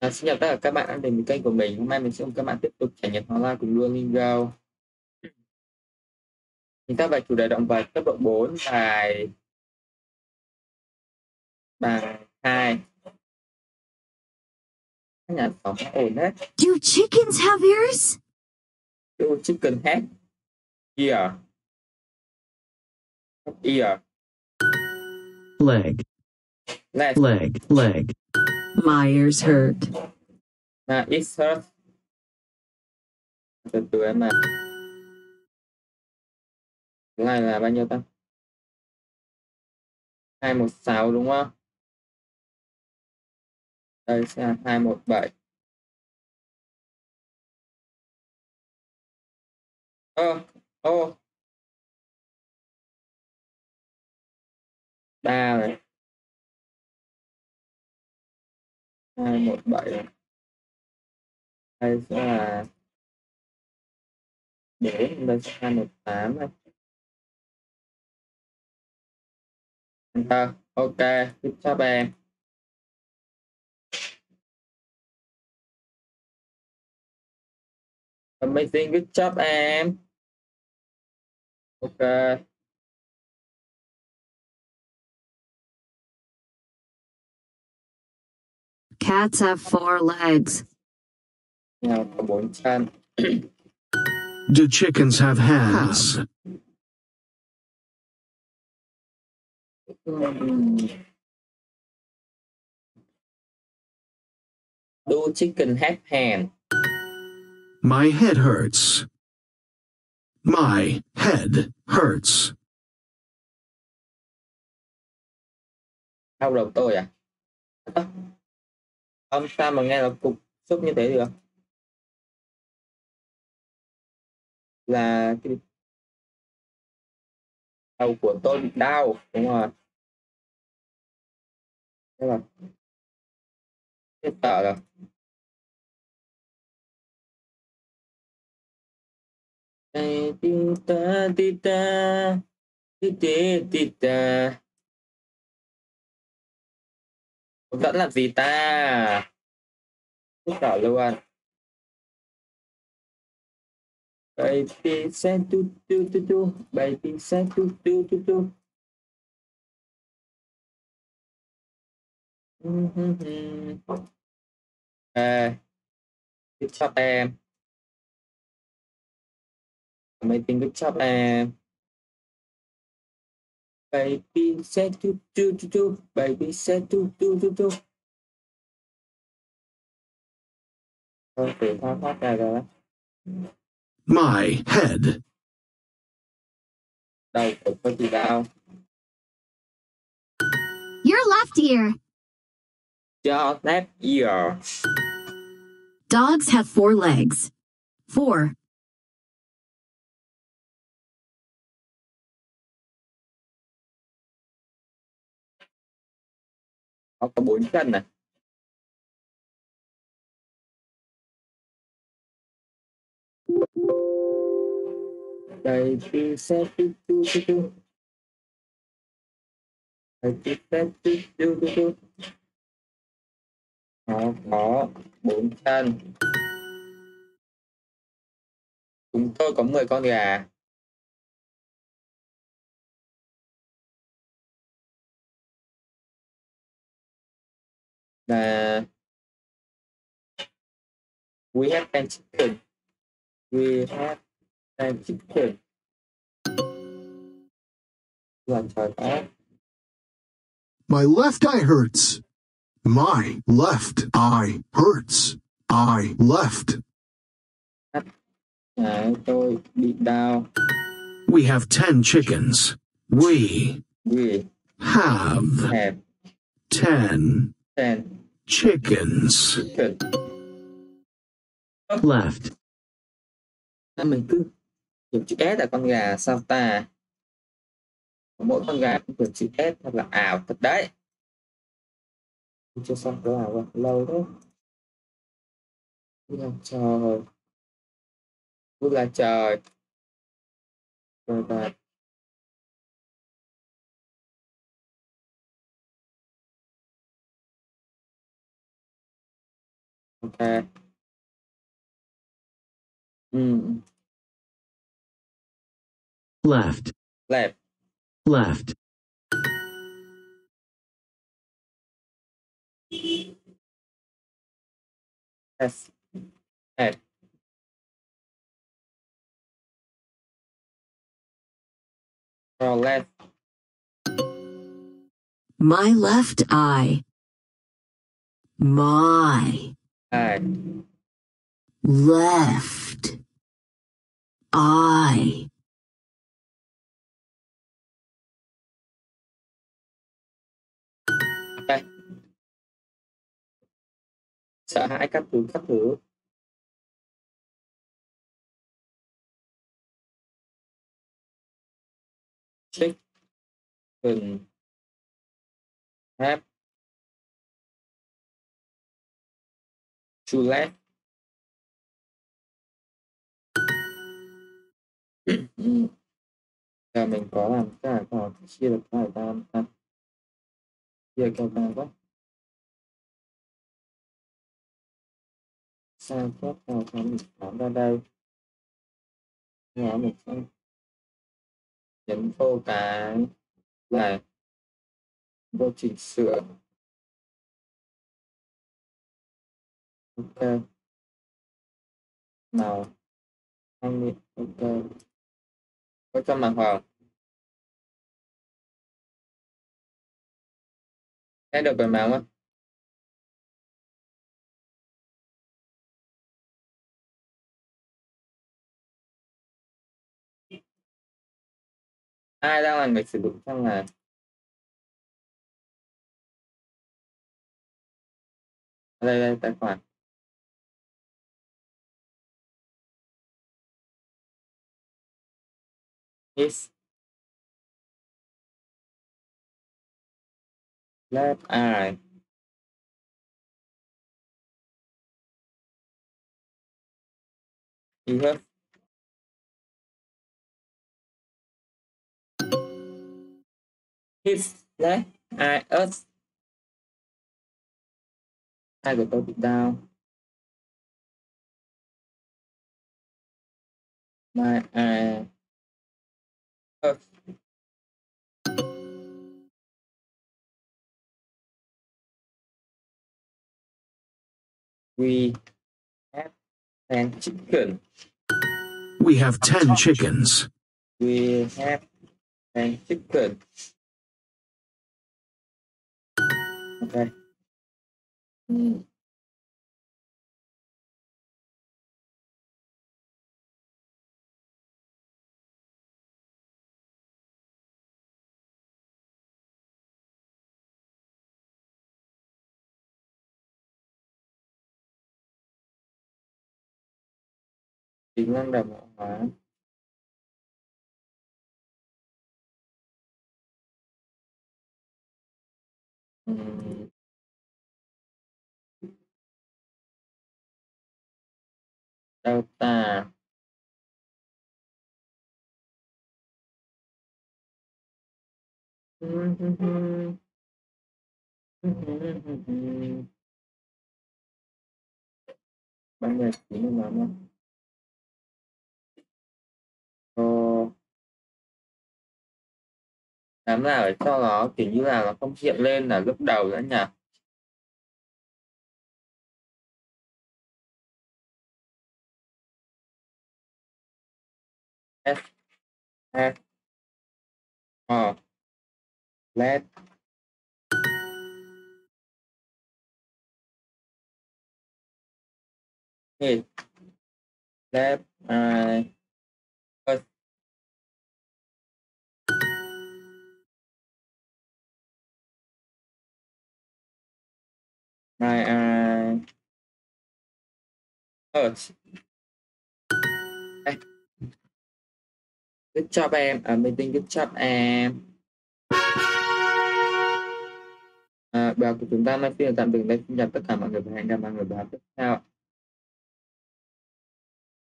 À, xin chào tất cả các bạn đã đến với kênh của mình. Hôm nay mình sẽ cùng các bạn tiếp tục trải nghiệm online cùng Duolingo. Chúng ta về chủ đề động vật cấp độ 4 bài bài 2. Các nhà sống ổn hết. Do chickens have ears? Do chicken have ear? Ear. leg, Leg. leg, leg, Myers hurt. Nah, it hurt. Từ từ em này. Cái này là bao nhiêu ta? 216 đúng không? Đây sẽ là 217. Ơ, ô. Ba này. 217 bảy Đây sẽ là 4, đây sẽ 218 này. Enter. Ok, tiếp job em. Amazing, good job em. Ok. Cats have four legs. Nào có bốn chân. Do chickens have hands? Do chicken have hand? My head hurts. My head hurts. Đau đầu tôi à? Ông sao mà nghe là cục xúc như thế được? Là cái đầu của tôi bị đau, đúng rồi. Thế là chết rồi. Đây, ti ta ti ta là gì ta? Chết sợ luôn. Baby sen tu tu tu tu Baby sen tu tu tu tu À, good job em. Amazing good job em. Baby said do do do do. Baby said do do do do. Thôi, tự thao thoát ra rồi đó. My head. Đầu của tôi thì đau. Your left ear. Your left ear. Dogs have four legs. Four. Nó có bốn chân này. đây Baby said tu tu tu đây tu said tu tu tu tu Nó có bốn chân. Chúng tôi có 10 con gà. Là We have 10 chicken. We have 10 chicken. Là trời ơi. My left eye hurts. My left eye hurts. I left. Đấy, tôi bị đau. We have ten chickens. We We have have ten 10 chickens. chicken. Left. Nên mình cứ dùng chữ S là con gà sao ta? Mỗi con gà cũng dùng chữ S thật là ảo thật đấy. Chưa xong cái ảo rồi, lâu thế. Ui là trời. Ui là trời. Trời đất. Ok ừ. left, left. Left, S F Rồi left. My left eye. My eye left. Eye. đây. Sợ hãi các thứ các thứ. Chicken cần have to giờ mình có làm cả có chia được, cái ta ta. Chia cái ta quá sao chép sao cho mình bấm ra đây? Nhỏ một cái nhấn vô cái là vô chỉnh sửa. Ok. Màu thanh niên ok. Có cho màn vào thấy được bài màu không? ai đang là người sử dụng trong này đây đây, tài khoản. Is left eye you have his left eye us hai của tôi bị đau my eye us we have ten chicken. We have 10 chickens. we have ten chicken. Okay. Mm. Tính năng đảm bảo hóa Ừm. Delta Bán nhạc chỉ nó. Ờ, Ờ, làm nào để cho nó, kiểu như là, nó không hiện lên là lúc đầu nữa nhỉ? F F O let hit left my à hurts Đây. Good job em. Ở meeting good job em. À, bài học của chúng ta nói phiên tạm dừng đây xin chào tất cả mọi người và hẹn gặp mọi người bài học tiếp theo.